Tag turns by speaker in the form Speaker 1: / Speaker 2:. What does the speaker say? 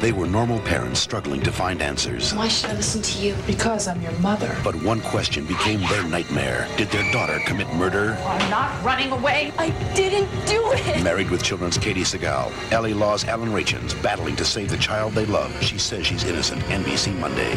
Speaker 1: They were normal parents struggling to find answers.
Speaker 2: Why should I listen to you?
Speaker 3: Because I'm your mother.
Speaker 1: But one question became their nightmare. Did their daughter commit murder?
Speaker 2: I'm not running away. I didn't do it.
Speaker 1: Married with Children's Katey Sagal, L.A. Law's Alan Rachins, battling to save the child they love. She says she's innocent. NBC Monday.